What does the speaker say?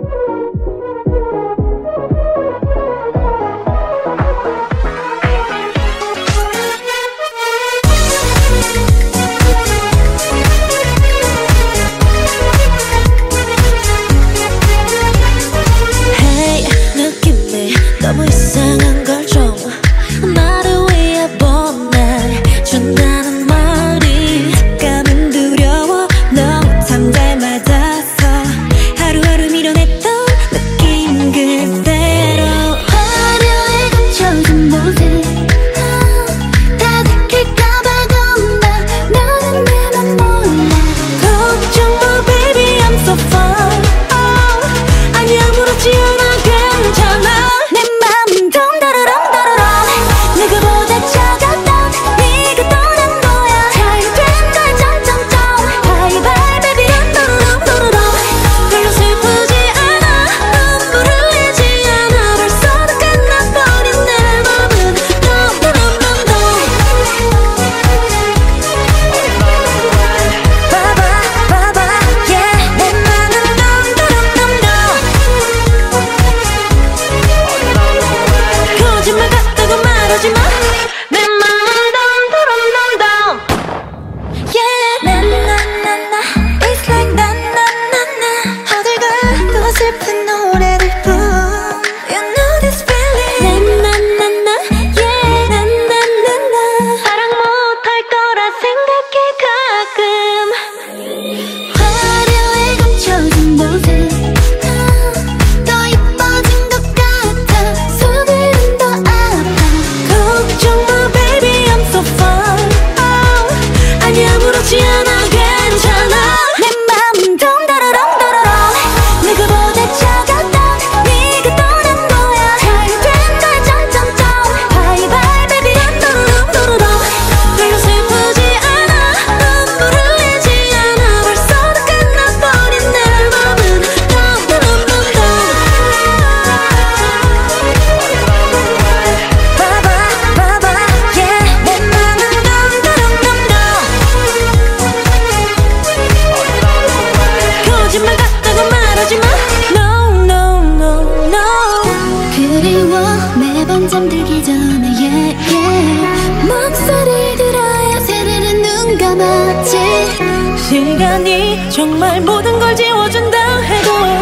Música 시간이 정말 모든 걸 지워준다 해도